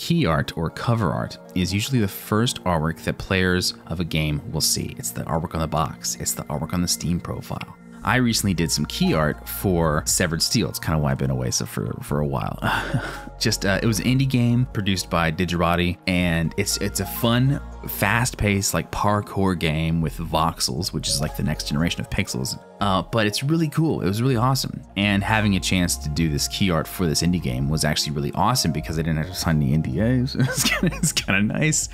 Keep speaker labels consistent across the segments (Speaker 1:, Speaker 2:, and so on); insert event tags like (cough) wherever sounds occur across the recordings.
Speaker 1: Key art or cover art is usually the first artwork that players of a game will see. It's the artwork on the box, it's the artwork on the Steam profile. I recently did some key art for Severed Steel. It's kind of why I've been away so for for a while. (laughs) Just uh, it was an indie game produced by Digerati, and it's it's a fun, fast-paced like parkour game with voxels, which is like the next generation of pixels. Uh, but it's really cool. It was really awesome, and having a chance to do this key art for this indie game was actually really awesome because I didn't have to sign any NDAs. (laughs) it's kind of nice.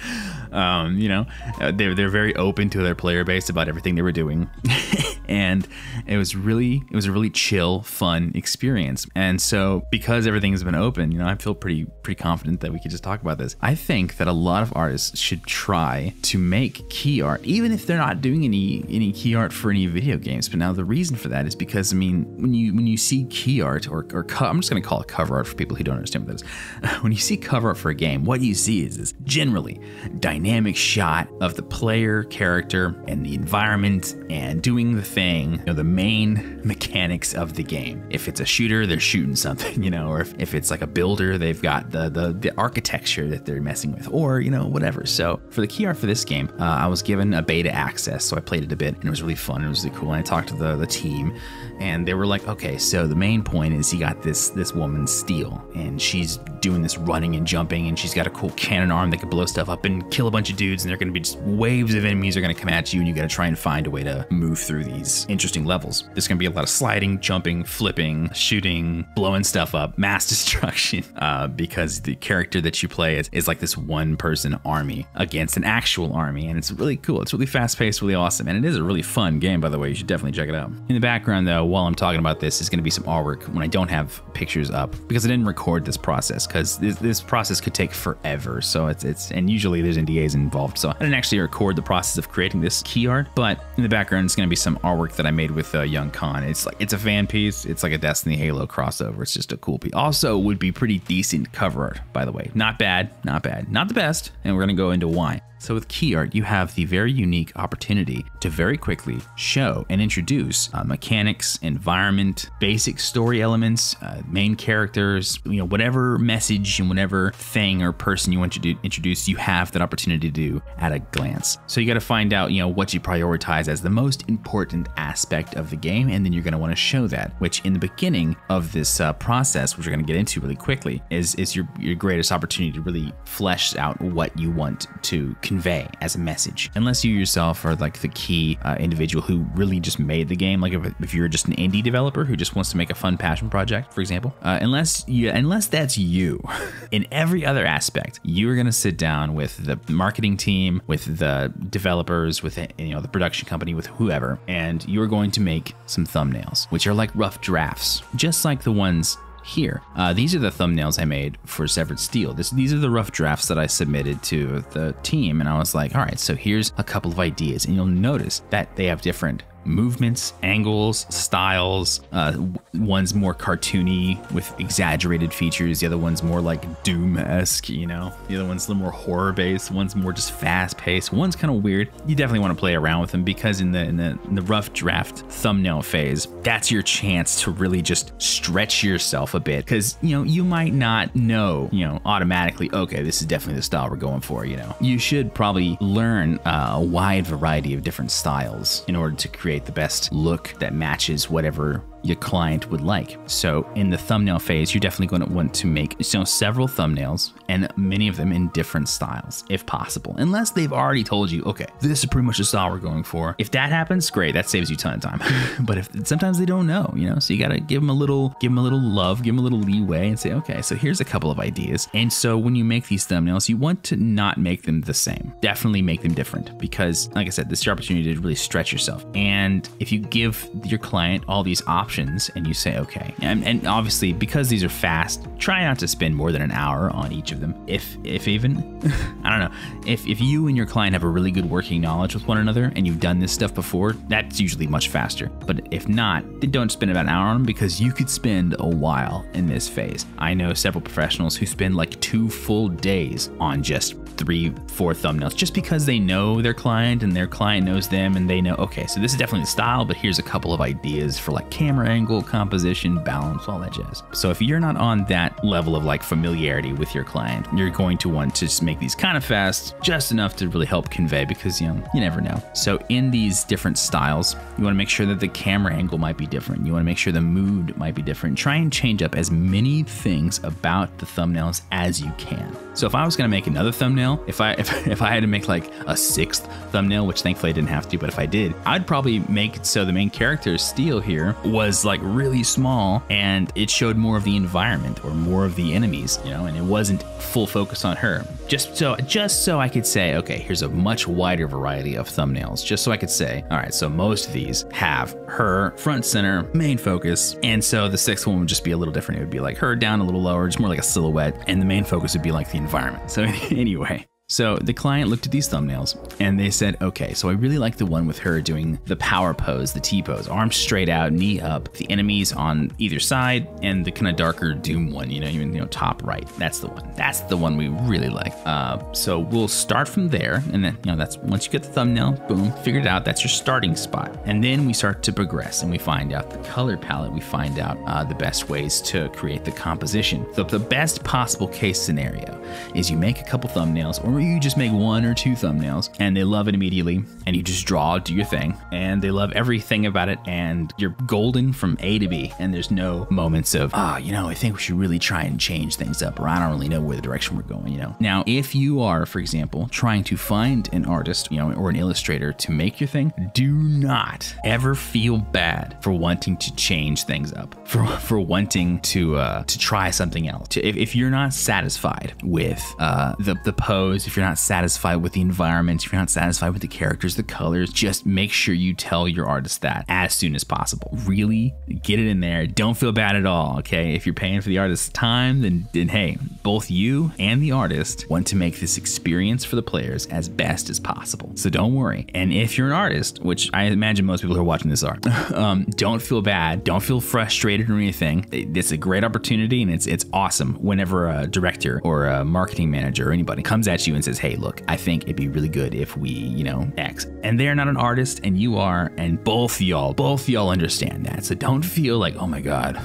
Speaker 1: Um, you know, uh, they're they're very open to their player base about everything they were doing, (laughs) and it was really it was a really chill, fun experience. And so because everything has been open, you know, I feel pretty pretty confident that we could just talk about this. I think that a lot of artists should try to make key art, even if they're not doing any any key art for any video games. But now the reason for that is because I mean, when you when you see key art or or I'm just going to call it cover art for people who don't understand what that is. (laughs) when you see cover art for a game, what you see is is generally dynamic shot of the player character and the environment and doing the thing, you know, the main mechanics of the game. If it's a shooter, they're shooting something, (laughs) you know, or if, if it's like a builder, they've got the, the the architecture that they're messing with, or you know, whatever. So for the key art for this game, uh, I was given a beta access, so I played it a bit, and it was really fun. It was really cool. And I talked to the the team, and they were like, okay, so the main point is you got this this woman Steel, and she's doing this running and jumping, and she's got a cool cannon arm that can blow stuff up and kill a bunch of dudes, and they're going to be just waves of enemies are going to come at you, and you got to try and find a way to move through these interesting levels. There's going to be a lot of sliding, jumping, flipping, shooting, blowing stuff up, (laughs) mass destruction, uh, because the character that you play is, is like this one person army against an actual army, and it's really cool. It's really fast paced, really awesome, and it is a really fun game, by the way. You should definitely check it out. In the background, though, while I'm talking about this, is going to be some artwork when I don't have pictures up because I didn't record this process because this, this process could take forever. So it's it's and usually there's NDAs involved, so I didn't actually record the process of creating this key art. But in the background, it's going to be some artwork that I made with uh, Young Khan. It's like it's a fan piece. It's like a Destiny Halo crossover. It's just a cool piece. Also, would be pretty decent cover art, by the way. Not bad, not bad, not the best. And we're to go into why. So with key art, you have the very unique opportunity to very quickly show and introduce uh, mechanics, environment, basic story elements, uh, main characters, you know, whatever message and whatever thing or person you want to do, introduce, you have that opportunity to do at a glance. So you got to find out, you know, what you prioritize as the most important aspect of the game, and then you're going to want to show that. Which in the beginning of this uh, process, which we're going to get into really quickly, is is your your greatest opportunity to really flesh out what you want to convey as a message. Unless you yourself are like the key uh, individual who really just made the game, like if, if you're just an indie developer who just wants to make a fun passion project, for example, uh, unless you unless that's you, (laughs) in every other aspect, you are gonna sit down with the marketing team, with the developers, with you know the production company, with whoever, and you are going to make some thumbnails, which are like rough drafts, just like the ones here. Uh, these are the thumbnails I made for Severed Steel. This, these are the rough drafts that I submitted to the team, and I was like, all right, so here's a couple of ideas, and you'll notice that they have different movements, angles, styles. Uh, one's more cartoony with exaggerated features. The other one's more like Doom esque, you know? The other one's a little more horror based. One's more just fast paced. One's kind of weird. You definitely want to play around with them because in the, in the in the rough draft thumbnail phase, that's your chance to really just stretch yourself a bit. Because you know you might not know, you know, automatically. Okay, this is definitely the style we're going for. You know, you should probably learn uh, a wide variety of different styles in order to create the best look that matches whatever your client would like. So in the thumbnail phase, you're definitely going to want to make know, several thumbnails and many of them in different styles, if possible. Unless they've already told you, okay, this is pretty much the style we're going for. If that happens, great, that saves you a ton of time. (laughs) but if sometimes they don't know, you know, so you got to give them a little, give them a little love, give them a little leeway, and say, okay, so here's a couple of ideas. And so when you make these thumbnails, you want to not make them the same. Definitely make them different because, like I said, this is your opportunity to really stretch yourself. And if you give your client all these options and you say, okay. And, and, obviously, because these are fast, try not to spend more than an hour on each of them. If if even, (laughs) I don't know. If, if you and your client have a really good working knowledge with one another and you've done this stuff before, that's usually much faster. But if not, then don't spend about an hour on them because you could spend a while in this phase. I know several professionals who spend like two full days on just three, four thumbnails just because they know their client and their client knows them and they know, okay, so this is definitely the style, but here's a couple of ideas for like camera angle, composition, balance, all that jazz. So if you're not on that level of like familiarity with your client, you're going to want to just make these kind of fast, just enough to really help convey because you know, you never know. So in these different styles, you want to make sure that the camera angle might be different. You want to make sure the mood might be different. Try and change up as many things about the thumbnails as you can. So if I was going to make another thumbnail, if I (laughs) if, if I had to make like a sixth thumbnail, which thankfully I didn't have to, but if I did, I'd probably make it so the main character Steel here was like really small and it showed more of the environment or more of the enemies, you know, and it wasn't full focus on her. Just so just so I could say, okay, here's a much wider variety of thumbnails. Just so I could say, all right, so most of these have her front center, main focus, and so the sixth one would just be a little different. It would be like her down a little lower, just more like a silhouette, and the main focus would be like the environment. So (laughs) anyway, so the client looked at these thumbnails and they said, okay, so I really like the one with her doing the power pose, the T pose, arms straight out, knee up, the enemies on either side, and the kind of darker Doom one, you know, even, you know, top right. That's the one. That's the one we really like. Uh, so we'll start from there. And then, you know, that's once you get the thumbnail, boom, figured it out. That's your starting spot. And then we start to progress and we find out the color palette. We find out uh, the best ways to create the composition. So the best possible case scenario is you make a couple thumbnails or you just make one or two thumbnails and they love it immediately and you just draw, do your thing, and they love everything about it and you're golden from A to B and there's no moments of, ah, oh, you know, I think we should really try and change things up or I don't really know where the direction we're going, you know. Now, if you are, for example, trying to find an artist, you know, or an illustrator to make your thing, do not ever feel bad for wanting to change things up, for for wanting to uh, to try something else. If, if you're not satisfied with uh, the the pose, if you're not satisfied with the environment, if you're not satisfied with the characters, the colors, just make sure you tell your artist that as soon as possible. Really get it in there. Don't feel bad at all. Okay, if you're paying for the artist's time, then then hey, both you and the artist want to make this experience for the players as best as possible. So don't worry. And if you're an artist, which I imagine most people who are watching this are, (laughs) um, don't feel bad. Don't feel frustrated or anything. It's a great opportunity and it's it's awesome whenever a director or a marketing manager or anybody comes at you and says, "Hey, look, I think it'd be really good if we, you know, X." And they're not an artist and you are, and both y'all, both y'all understand that. So don't feel like, "Oh my god,"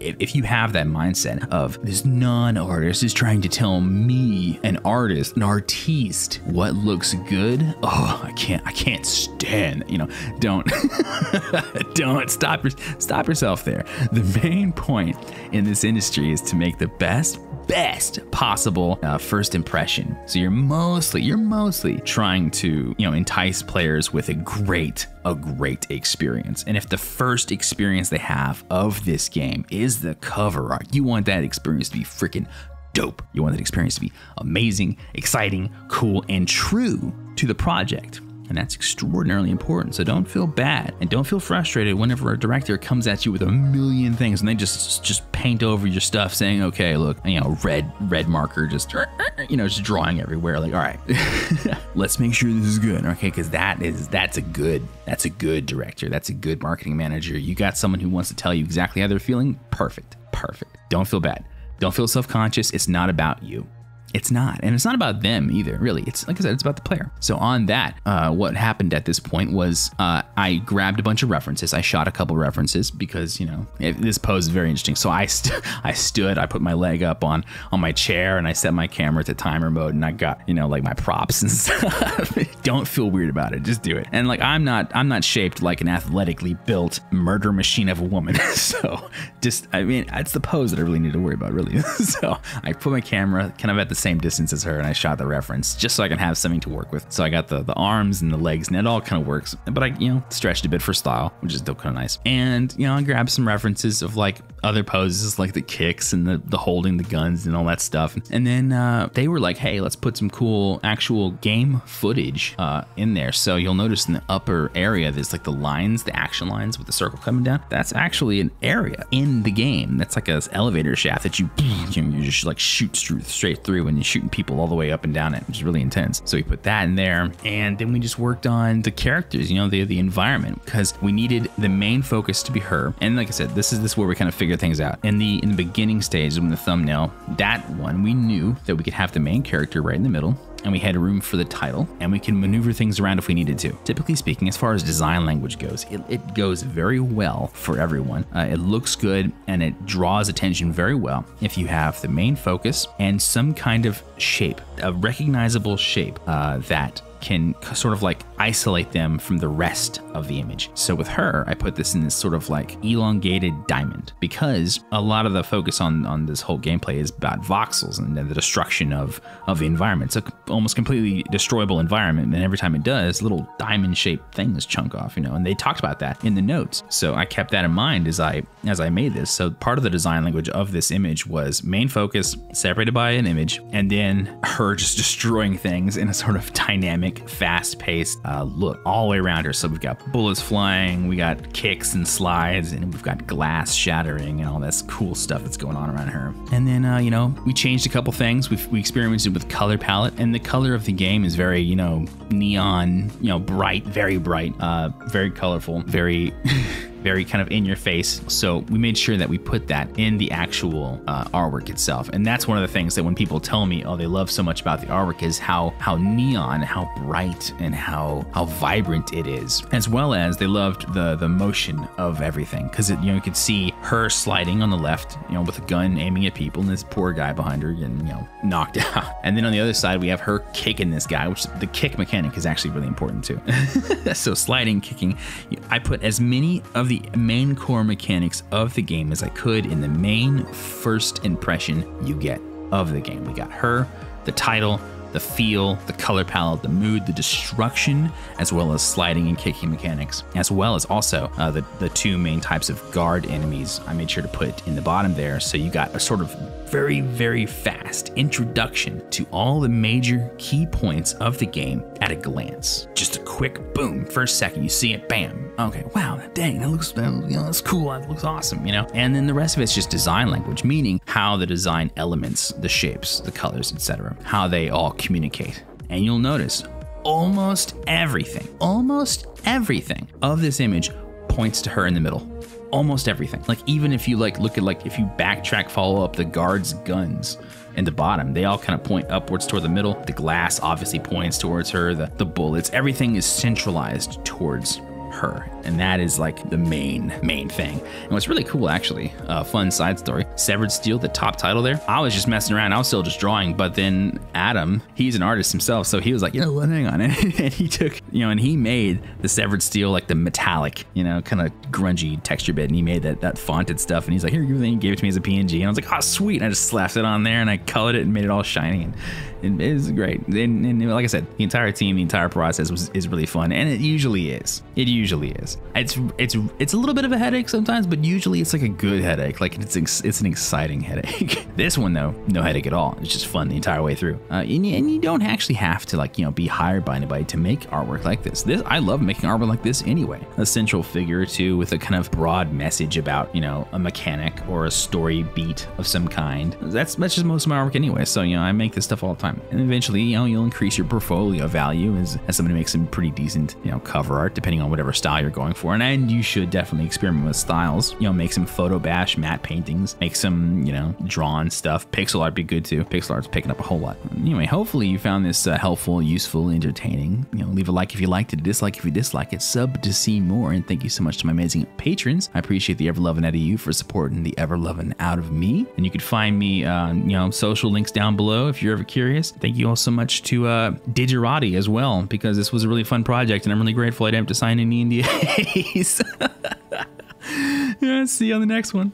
Speaker 1: if you have that mindset of this non-artist is trying to tell me, an artist, an artiste, what looks good, oh, I can't, I can't stand. You know, don't, (laughs) don't stop, stop yourself there. The main point in this industry is to make the best best possible uh, first impression. So you're mostly you're mostly trying to you know entice players with a great a great experience. And if the first experience they have of this game is the cover art, you want that experience to be freaking dope. You want that experience to be amazing, exciting, cool, and true to the project. And that's extraordinarily important. So don't feel bad and don't feel frustrated whenever a director comes at you with a million things and they just just paint over your stuff saying, okay, look, you know, red, red marker, just you know, just drawing everywhere. Like, all right, (laughs) let's make sure this is good. Okay, because that is that's a good that's a good director. That's a good marketing manager. You got someone who wants to tell you exactly how they're feeling. Perfect. Perfect. Don't feel bad. Don't feel self conscious. It's not about you. It's not. And it's not about them either, really. It's like I said, it's about the player. So, on that, uh, what happened at this point was uh, I grabbed a bunch of references. I shot a couple references because, you know, it, this pose is very interesting. So, I, st- (laughs) I stood, I put my leg up on, on my chair and I set my camera to timer mode and I got, you know, like my props and (laughs) stuff. Don't feel weird about it. Just do it. And like, I'm not, I'm not shaped like an athletically built murder machine of a woman. (laughs) so, just, I mean, it's the pose that I really need to worry about, really. so, I put my camera kind of at the same distance as her and I shot the reference just so I can have something to work with. So I got the, the arms and the legs and it all kind of works. But I, you know, stretched a bit for style, which is still kind of nice. And, you know, I grabbed some references of like other poses like the kicks and the, the holding the guns and all that stuff. And then uh, they were like, hey, let's put some cool actual game footage uh, in there. So you'll notice in the upper area, there's like the lines, the action lines with the circle coming down. That's actually an area in the game. That's like an elevator shaft that you, (clears throat) you just like shoot straight through and shooting people all the way up and down it, which is really intense. So we put that in there. And then we just worked on the characters, you know, the, the environment because we needed the main focus to be her. And like I said, this is this is where we kind of figure things out. In the in the beginning stage when the thumbnail, that one we knew that we could have the main character right in the middle and we had room for the title, and we can maneuver things around if we needed to. Typically speaking, as far as design language goes, it, it goes very well for everyone. Uh, it looks good and it draws attention very well if you have the main focus and some kind of shape, a recognizable shape uh, that can sort of like isolate them from the rest of the image. So with her, I put this in this sort of like elongated diamond because a lot of the focus on on this whole gameplay is about voxels and the destruction of of the environment. It's a almost completely destroyable environment, and every time it does, little diamond-shaped things chunk off, you know. And they talked about that in the notes, so I kept that in mind as I as I made this. So part of the design language of this image was main focus separated by an image, and then her just (laughs) destroying things in a sort of dynamic, fast-paced uh, look all the way around her. So we've got bullets flying, we got kicks and slides, and we've got glass shattering and all this cool stuff that's going on around her. And then, uh, you know, we changed a couple things. We've, we experimented with color palette, and the color of the game is very, you know, neon, you know, bright, very bright, uh, very colorful, very. (laughs) very kind of in your face. So we made sure that we put that in the actual uh, artwork itself. And that's one of the things that when people tell me, oh, they love so much about the artwork is how how neon, how bright, and how how vibrant it is, as well as they loved the the motion of everything because you know you could see her sliding on the left, you know, with a gun aiming at people, and this poor guy behind her getting you know (laughs) knocked out. And then on the other side we have her kicking this guy, which the kick mechanic is actually really important too. (laughs) so sliding, kicking, I put as many of the main core mechanics of the game as I could in the main first impression you get of the game. We got her, the title, the feel, the color palette, the mood, the destruction, as well as sliding and kicking mechanics, as well as also uh, the, the two main types of guard enemies I made sure to put in the bottom there. So you got a sort of very, very fast introduction to all the major key points of the game at a glance. Just a quick boom, first second, you see it, bam. Okay, wow, dang, that looks, you know, that's cool, that looks awesome, you know? And then the rest of it's just design language, meaning how the design elements, the shapes, the colors, etc., how they all communicate. And you'll notice almost everything, almost everything of this image points to her in the middle almost everything. Like even if you like look at like if you backtrack, follow up the guards' guns in the bottom, they all kind of point upwards toward the middle. The glass obviously points towards her. The the bullets, everything is centralized towards her. And that is like the main, main thing. And what's really cool, actually, a uh, fun side story Severed Steel, the top title there, I was just messing around. I was still just drawing. But then Adam, he's an artist himself. So he was like, you know what, hang on. (laughs) and he took, you know, and he made the Severed Steel like the metallic, you know, kind of grungy texture bit. And he made that, that fonted stuff. And he's like, here, give it. He gave it to me as a PNG. And I was like, oh, sweet. And I just slapped it on there and I colored it and made it all shiny. And it, was great. And, and, like I said, the entire team, the entire process was is really fun. And it usually is. It usually is. It's it's it's a little bit of a headache sometimes, but usually it's like a good headache. Like it's it's an exciting (laughs) headache. this one though, no headache at all. It's just fun the entire way through. Uh, and, and you don't actually have to like you know be hired by anybody to make artwork like this. This I love making artwork like this anyway. A central figure two with a kind of broad message about you know a mechanic or a story beat of some kind. That's that's just most of my artwork anyway. So you know I make this stuff all the time, and eventually you know you'll increase your portfolio value as as somebody makes some pretty decent you know cover art depending on whatever style you're going for. And, and you should definitely experiment with styles. You know, make some photo bash matte paintings, make some, you know, drawn stuff. Pixel art be good too. Pixel art's picking up a whole lot. Anyway, hopefully you found this uh, helpful, useful, entertaining. You know, leave a like if you liked it, dislike if you dislike it, sub to see more. And thank you so much to my amazing patrons. I appreciate the ever loving out of you for supporting the ever loving out of me. And you can find me, uh, you know, social links down below if you're ever curious. Thank you all so much to uh, Digerati as well, because this was a really fun project and I'm really grateful I didn't have to sign any NDAs. (laughs) yeah, see you on the next one.